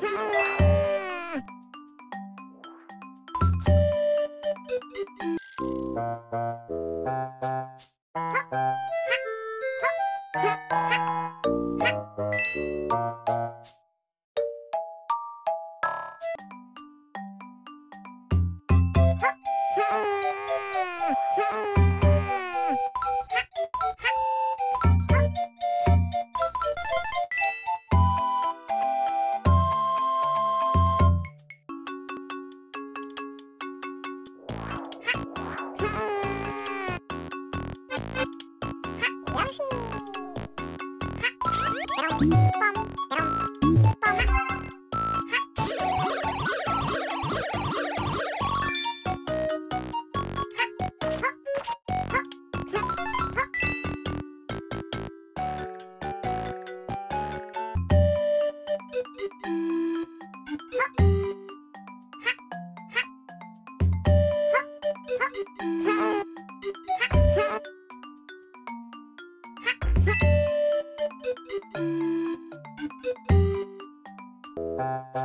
Wow. Bye. 하!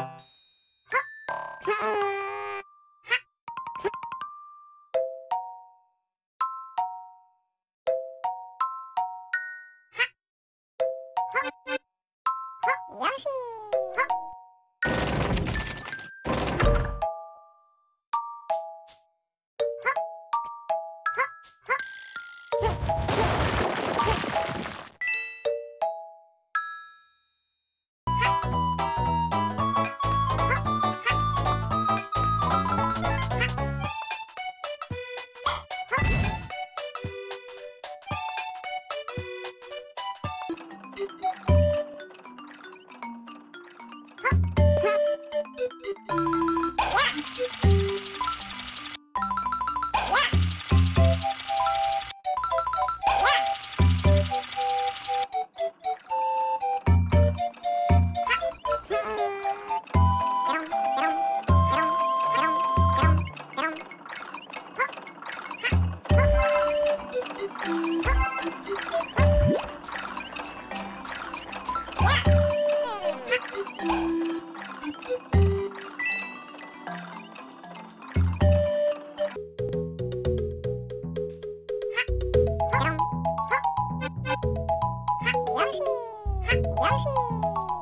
Ha! What? Beijo!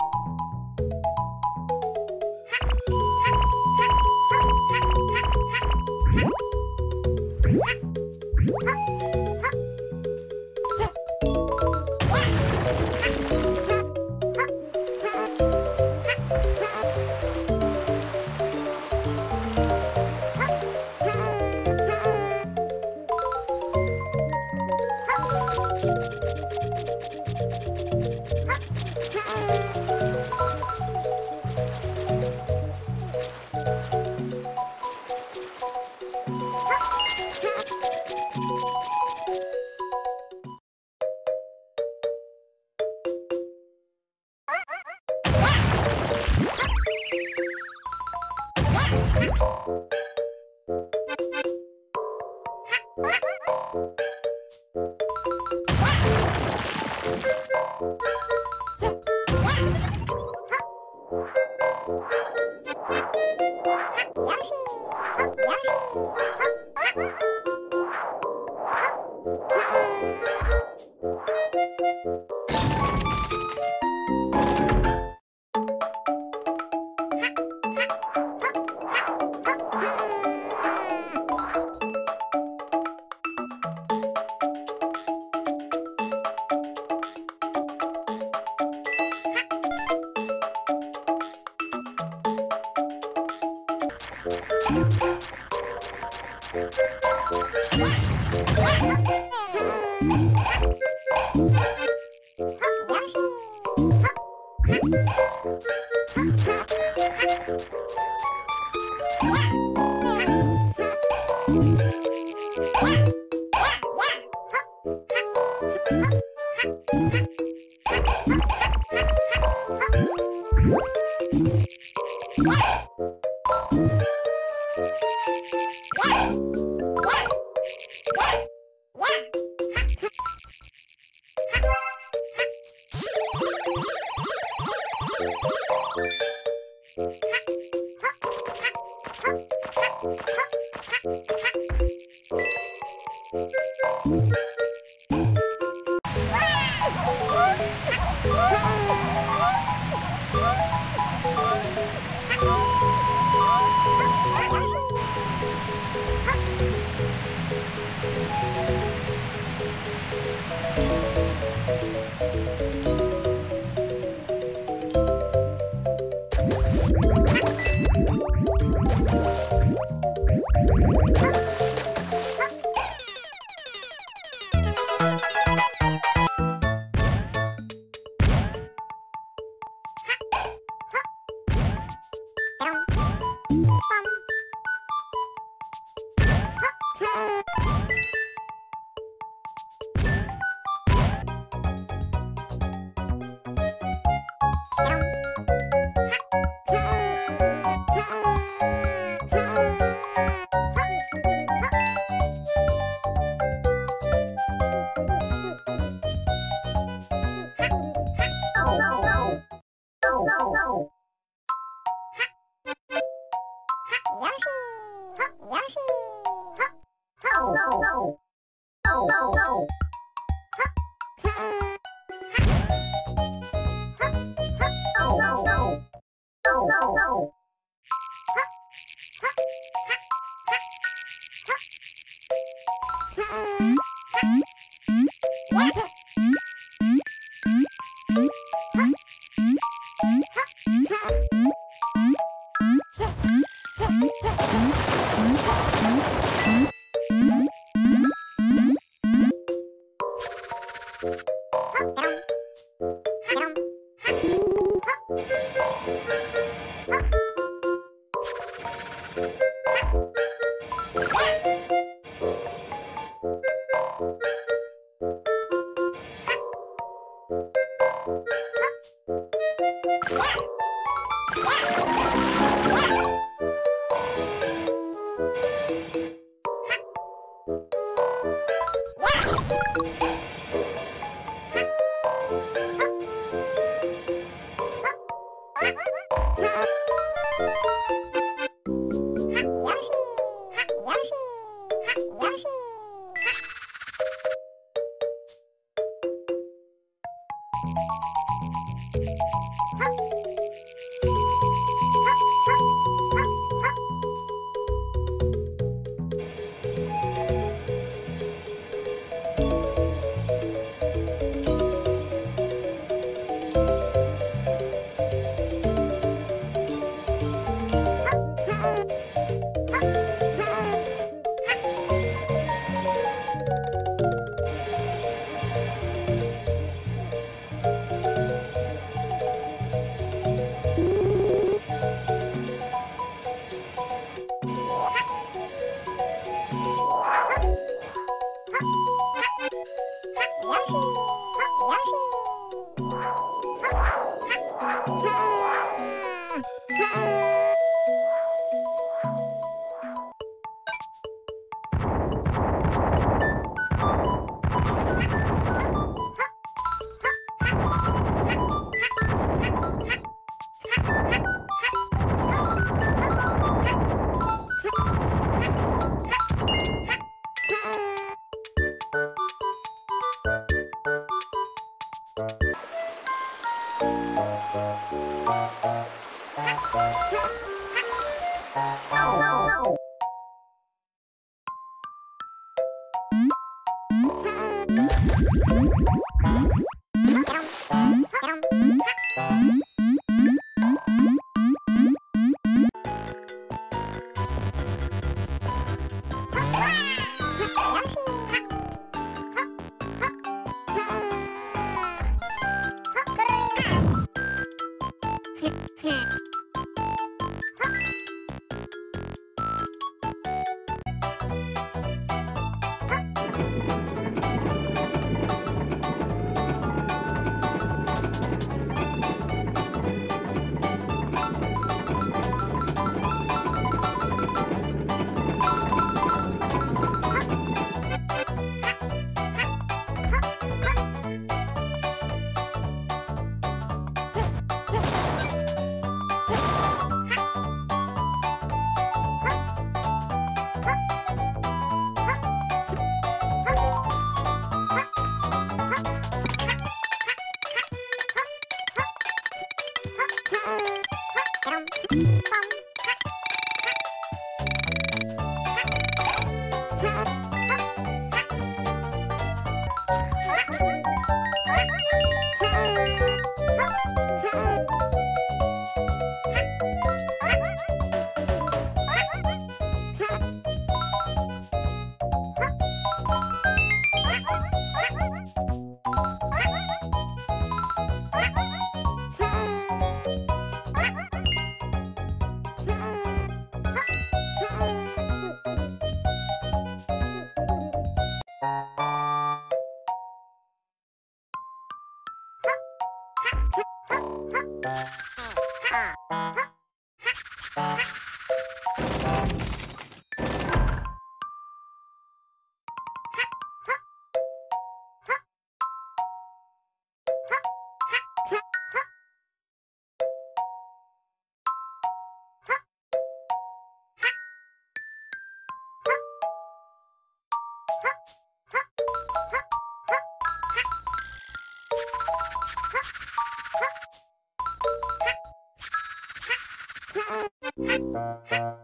não, não. Bye. Ha!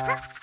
Wow.